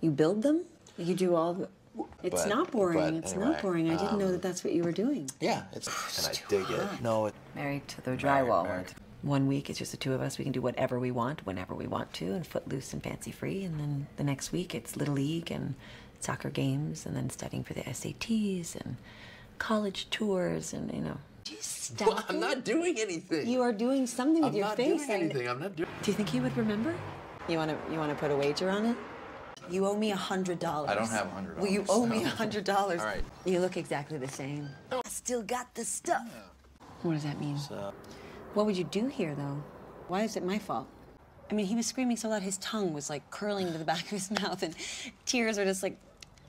You build them? You do all the. It's But- not boring. but it's anyway, not boring. I didn't know um, that that's what you were doing. Yeah, it's and I dig it. No, it, Married to the drywall. One week it's just the two of us. We can do whatever we want, whenever we want to, and footloose and fancy free. And then the next week it's little league and soccer games, and then studying for the SATs and college tours, and you know. Stop Well, I'm not doing anything. You are doing something with I'm your not doing anything. I'm not doing. Do you think he would remember? You want to? You want to put a wager on it? You owe me a hundred dollars. I don't have a $100, Well, you owe me a hundred dollars. All right. You look exactly the same. I still got the stuff. What does that mean? So, What would you do here, though? Why is it my fault? I mean, he was screaming so loud, his tongue was like curling to the back of his mouth, and tears were just like,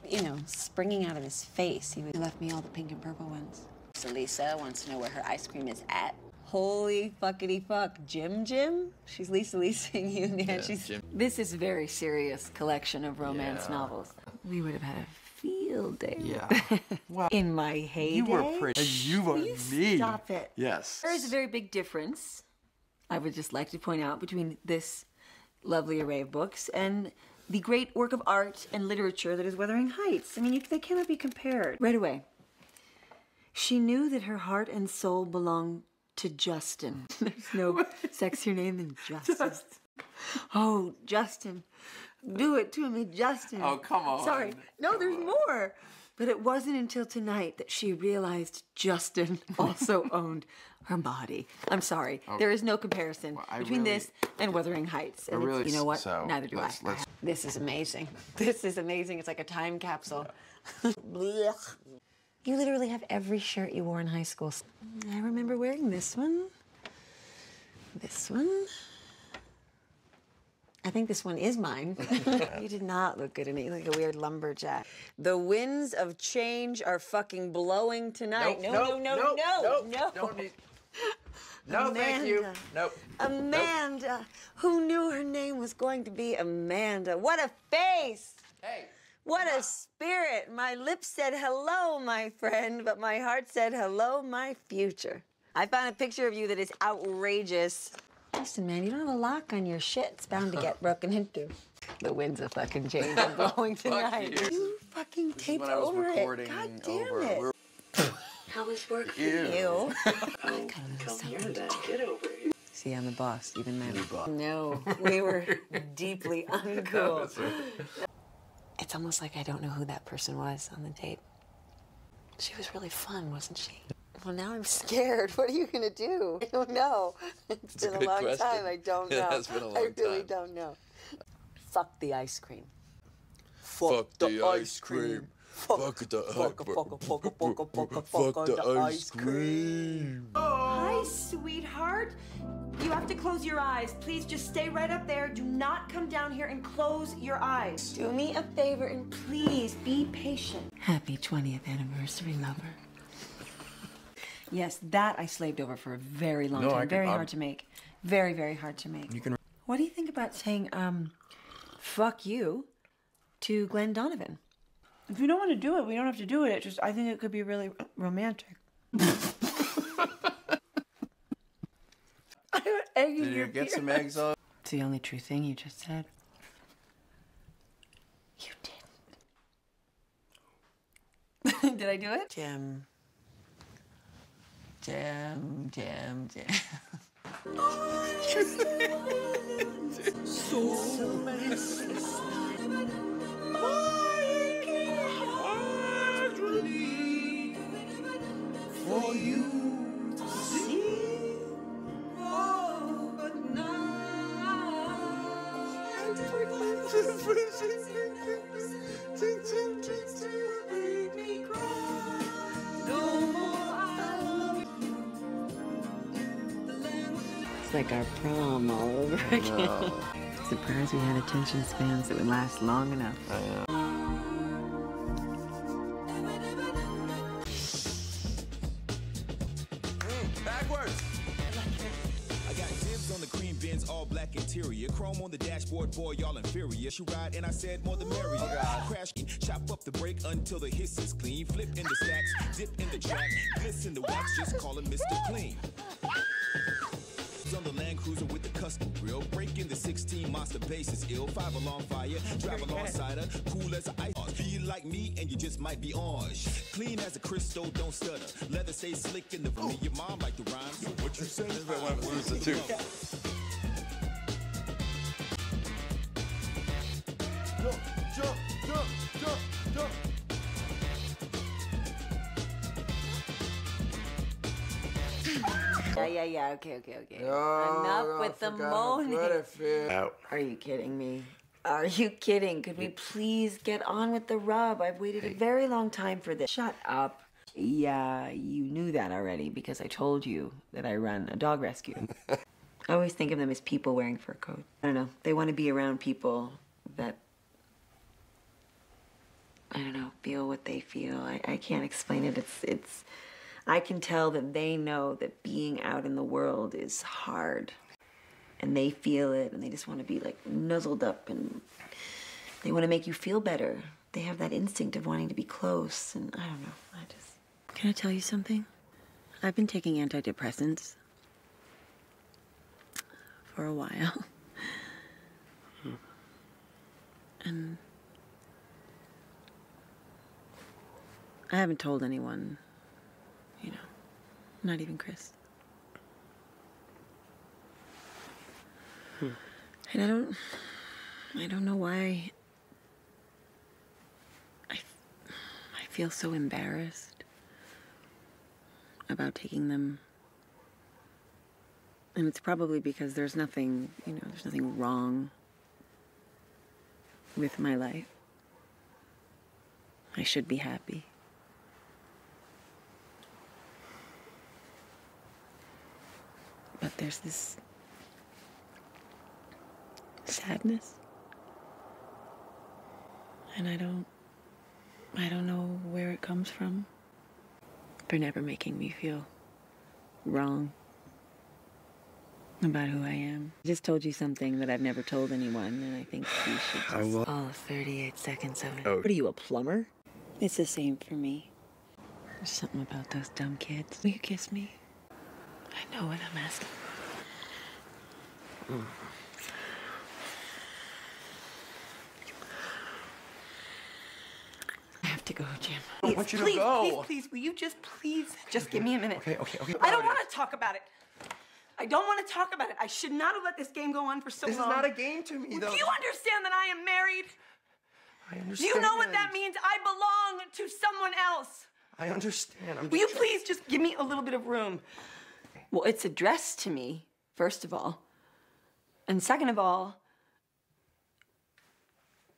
you know, springing out of his face. He left me all the pink and purple ones. So Lisa wants to know where her ice cream is at. Holy fuckity fuck, Jim Jim? She's Lisa Lising you, Nancy's. Jim. This is a very serious collection of romance Yeah. novels. We would have had a field day. yeah. Well, In my heyday. you were pretty. You were me. Stop it. Yes. There is a very big difference, I would just like to point out, between this lovely array of books and the great work of art and literature that is Wuthering Heights. I mean, you, they cannot be compared. Right away. She knew that her heart and soul belonged to Justin. There's no sexier name than Justin. Oh, Justin. Do it to me, Justin. Oh, come on. Sorry. No, there's more. But it wasn't until tonight that she realized Justin also owned her body. I'm sorry. Oh. There is no comparison Well, between really- this and Wuthering Heights. And really- you know what? so, Neither do let's- I. let's- This is amazing. This is amazing. It's like a time capsule. Blech. you literally have every shirt you wore in high school. I remember wearing this one. This one. I think this one is mine. you did not look good in it. You look like a weird lumberjack. The winds of change are fucking blowing tonight. Nope, no, nope, no, no, nope, no, nope, no. Don't need. No, thank you. Amanda. Nope. Amanda. Who knew her name was going to be Amanda? What a face! Hey. What a spirit! My lips said hello, my friend, but my heart said hello, my future. I found a picture of you that is outrageous. Listen, man, you don't have a lock on your shit. It's bound to get broken into. The winds of fucking change are blowing tonight. you. fucking taped When I was over recording it. God damn over, it. we're- How was work for Ew. you? I oh, Come here then. Get over here. See, I'm the boss, even then. No, we were deeply uncool. It's almost like I don't know who that person was on the tape. She was really fun, wasn't she? Well, now I'm scared. What are you gonna do? I don't know. It's been a, good long question. time. I don't know. It has been a I really time. don't know. Fuck the ice cream. Fuck the ice cream. Fuck the Fuck, fuck, fuck, fuck, fuck, fuck, fuck the ice cream. Hi, sweetheart. You have to close your eyes. Please just stay right up there. Do not come down here and close your eyes. Do me a favor and Please be patient. Happy 20th anniversary, lover. Yes, that I slaved over for a very long No, I time. can- very I'm- hard to make. Very, very hard to make. You can. What do you think about saying, um, fuck you to Glenn Donovan? If you don't want to do it, we don't have to do it. It just I think it could be really romantic. I'm egging Did your you get beer. some eggs on? It's the only true thing you just said. You did. did I do it? Jim. Jim, Jim, Jim. It's like our prom all over again. No. Surprised we had attention spans that would last long enough. Backwards. I got dibs on the cream Benz, all black interior. Chrome on the dashboard, boy, y'all inferior. She ride and I said more the merrier. Crash, chop up the brake until the hiss is clean. Flip in the stacks, dip in the track, glisten the wax, just call him Mr. Clean. On the Land Cruiser with the custom grill. Breaking the 16 monster bases ill. Five along fire, drive alongside her. Cool as ice. Feel like me and you just might be orange. Clean as a crystal, don't stutter. Leather stay slick in the room. Your mom like the rhyme. So what you say? This might want to lose too. Jump, jump, jump, jump, jump. Yeah, yeah, yeah. Okay, okay, okay. Oh, Enough I with the forgot moaning. good it feels. Out. Are you kidding me? Are you kidding? Could we please get on with the rub? I've waited a very long time for this. Shut up. Yeah, you knew that already because I told you that I run a dog rescue. I always think of them as people wearing fur coats. I don't know. They want to be around people that, I don't know, feel what they feel. I, I can't explain it. It's, it's, I can tell that they know that being out in the world is hard and they feel it and they just want to be like nuzzled up and they want to make you feel better. They have that instinct of wanting to be close and I don't know. I just Can I tell you something? I've been taking antidepressants for a while. And I haven't told anyone, you know, not even Chris. And I don't, I don't know why. I, I feel so embarrassed about taking them. And it's probably because there's nothing, you know, there's nothing wrong with my life. I should be happy. But there's this sadness. And I don't I don't know where it comes from. For never making me feel wrong about who I am. I just told you something that I've never told anyone, and I think you should just I will- all 38 seconds of it. Oh. What are you, a plumber? It's the same for me. There's something about those dumb kids. Will you kiss me? I know what I'm asking. I have to go, Jim. I want you to please, go. Please, please, will you just please just give me a minute? Okay, okay, okay. I don't want to talk about it. I don't want to talk about it. I should not have let this game go on for so This is long. not a game to me, Do though. you understand that I am married? I Do understand. you know what that means? I belong to someone else. I understand. I'm Will you please just give me a little bit of room? Well, it's addressed to me, first of all. And second of all,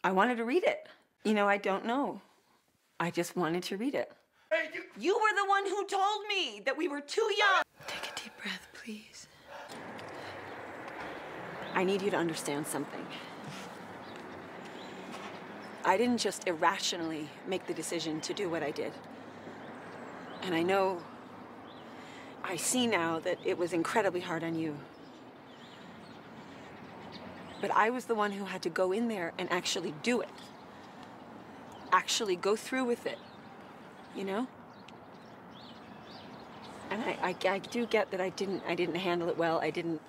I wanted to read it. You know, I don't know. I just wanted to read it. Hey, you- You were the one who told me that we were too young. Take a deep breath, please. I need you to understand something. I didn't just irrationally make the decision to do what I did. And I know, I see now that it was incredibly hard on you. But I was the one who had to go in there and actually do it. Actually go through with it. You know? And I, I, I do get that I didn't I didn't handle it well. I didn't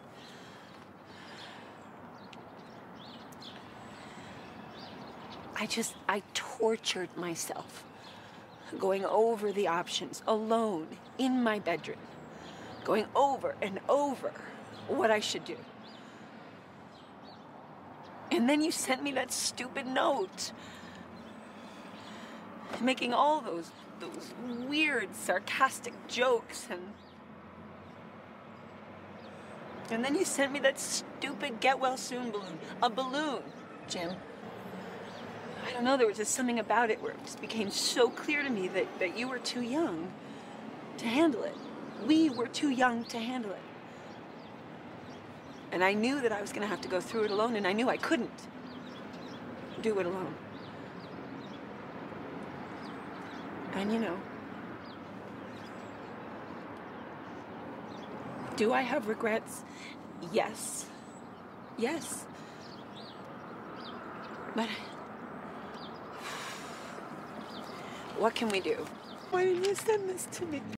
I just I tortured myself going over the options alone in my bedroom. Going over and over what I should do. And then you sent me that stupid note. Making all those those weird sarcastic jokes and and then you sent me that stupid get well soon balloon. A balloon, Jim. I don't know, there was just something about it where it just became so clear to me that, that you were too young to handle it. We were too young to handle it. And I knew that I was gonna have to go through it alone, and I knew I couldn't do it alone. And you know, do I have regrets? Yes. Yes. But what can we do? Why didn't you send this to me?